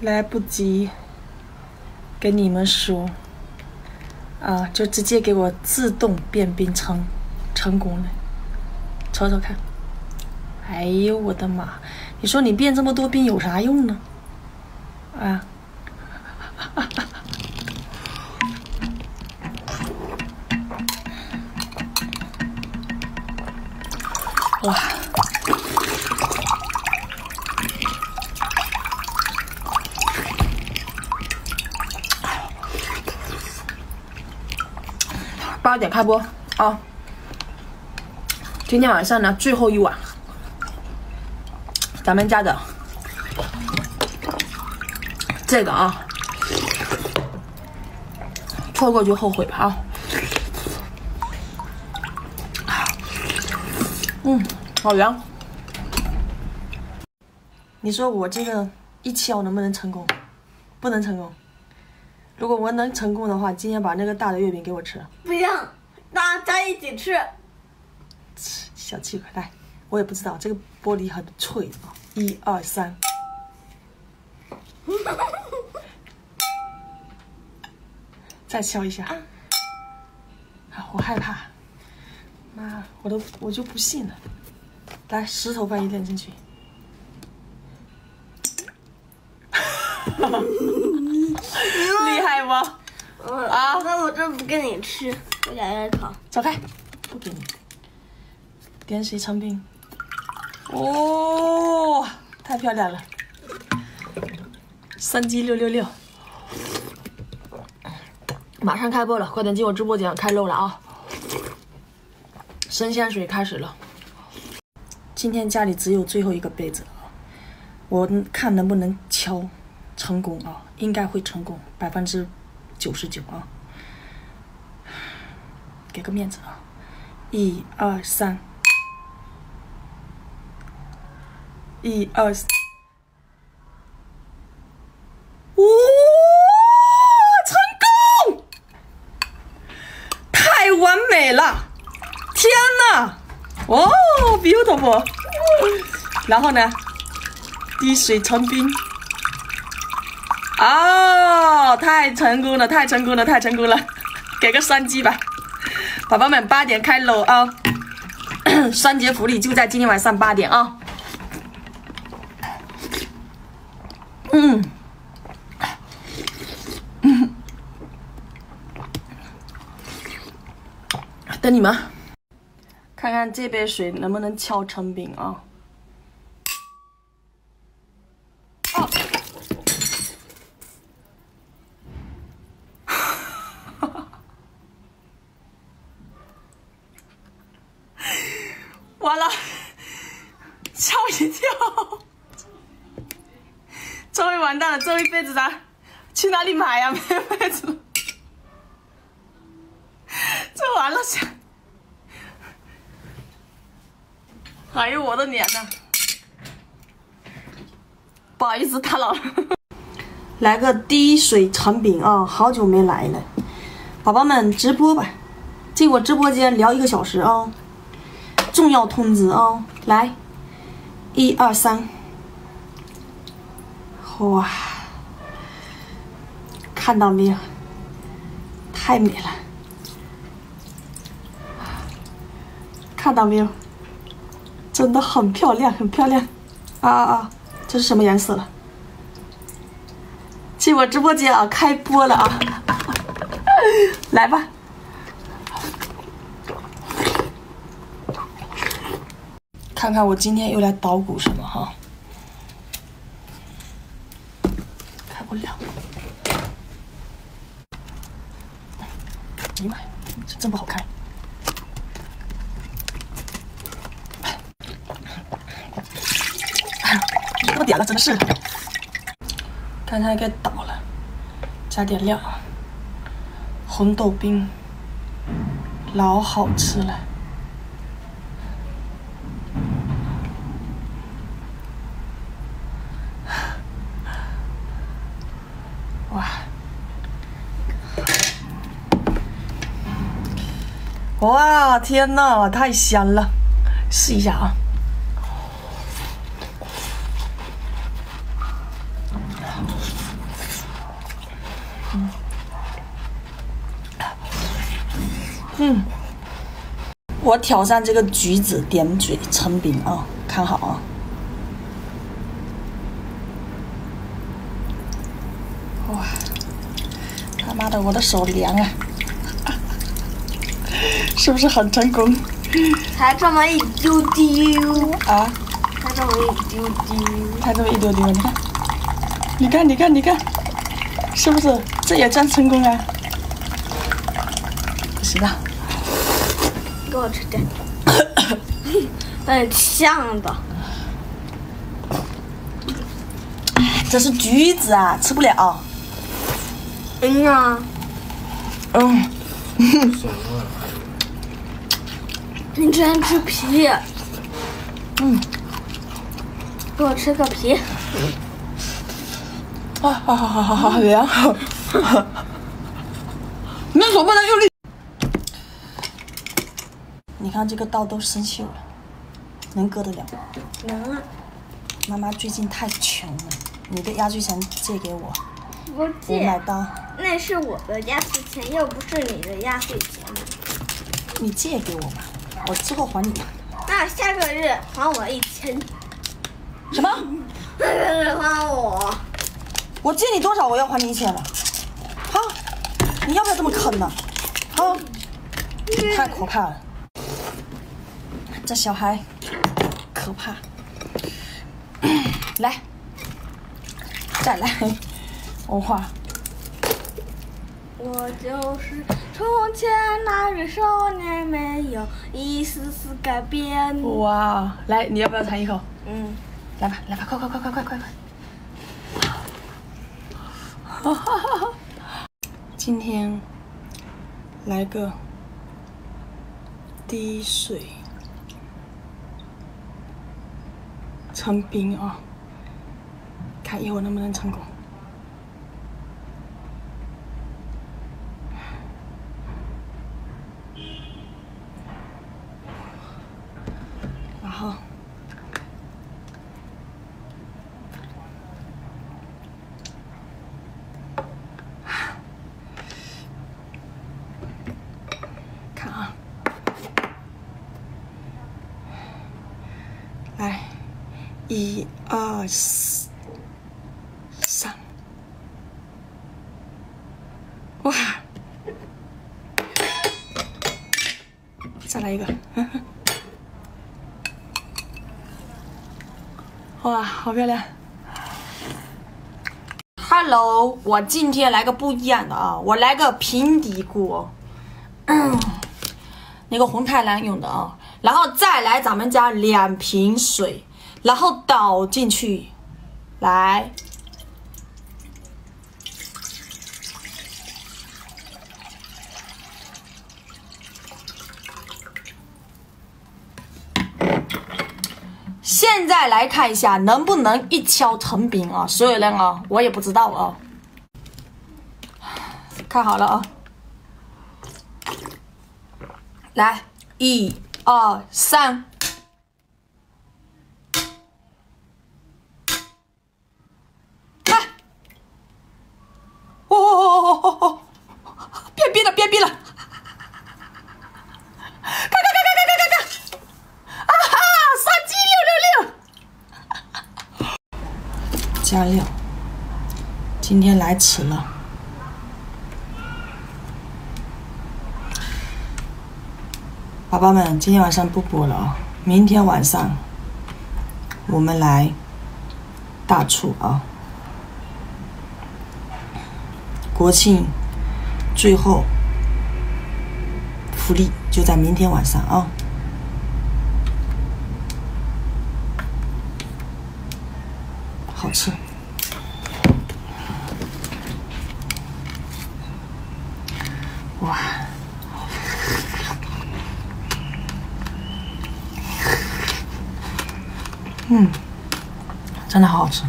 来不及跟你们说啊，就直接给我自动变冰成成功了，瞅瞅看。哎呦我的妈！你说你变这么多冰有啥用呢？啊！哇！八点开播啊！今天晚上呢，最后一碗，咱们家的这个啊，错过就后悔吧啊！嗯，好凉。你说我这个一敲能不能成功？不能成功。如果我能成功的话，今天把那个大的月饼给我吃。不要，大家一起吃。小气鬼，来，我也不知道这个玻璃很脆啊。一二三，再敲一下。啊，我害怕。妈，我都我就不信了。来，石头放一点进去。厉害不？啊，那我这不跟你吃，我想要烤。走开，不给你。点水成冰。哦，太漂亮了！三鸡六六六，马上开播了，快点进我直播间开肉了啊！神仙水开始了。今天家里只有最后一个杯子了，我看能不能敲成功啊？应该会成功，百分之九十九啊！给个面子啊！一二三，一二三，哇，成功！太完美了！天呐！哦，beautiful！然后呢，滴水成冰。哦，太成功了，太成功了，太成功了！给个三击吧，宝宝们，八点开楼啊！双节福利就在今天晚上八点啊！嗯，等你们，看看这杯水能不能敲成冰啊！完了，吓我一跳！终于完蛋了，这一辈子咱去哪里买呀？没有杯子，这完了，哎呦我的脸呐！不好意思打扰了，来个滴水成饼啊！好久没来了，宝宝们直播吧，进我直播间聊一个小时啊！重要通知啊！来，一二三，哇，看到没有？太美了，看到没有？真的很漂亮，很漂亮！啊啊，这是什么颜色了？进我直播间啊，开播了啊！来吧。看看我今天又来捣鼓什么哈，开不了。哎呀妈呀，这真不好开哎呀！这么点了，真的是。看它该倒了，加点料，红豆冰，老好吃了。哇，天呐，太香了！试一下啊。嗯，我挑战这个橘子点嘴成饼啊，看好啊！哇，他妈的，我的手凉啊！是不是很成功？才这么一丢丢啊！才这么一丢丢，才这么一丢丢，你看，你看，你看，你看，是不是？这也算成功啊！不行了，给我吃点，很呛的。这是橘子啊，吃不了。哎呀，嗯，你居然吃皮？嗯，给我吃个皮。啊，好好好好好，凉。你的手不能用力。你看这个刀都生锈了，能割得了？能啊。妈妈最近太穷了，你的压岁钱借给我，我我买刀。那是我的压岁钱，又不是你的压岁钱。你借给我吧，我之后还你。那下个月还我一千。什么？下个月还我。我借你多少，我要还你一千了。好，你要不要这么坑呢？好，太可怕了，这小孩可怕。来，再来，我画。我就是从前那个少年，没有一丝丝改变。哇，来，你要不要尝一口？嗯，来吧，来吧，快快快快快快快！今天来个滴水成冰啊，看一会儿能不能成功。然后。看啊，来，一二三，哇，再来一个，哇，好漂亮！Hello，我今天来个不一样的啊，我来个平底锅。那个红太狼用的啊，然后再来咱们家两瓶水，然后倒进去，来，现在来看一下能不能一敲成饼啊！所有人啊，我也不知道啊，看好了啊。来，一、二、三，今天来迟了。宝宝们，今天晚上不播了啊！明天晚上我们来大促啊！国庆最后福利就在明天晚上啊！好吃，嗯，真的好好吃。